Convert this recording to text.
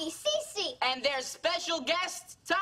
Rocky, Cece. And their special guest, Ty.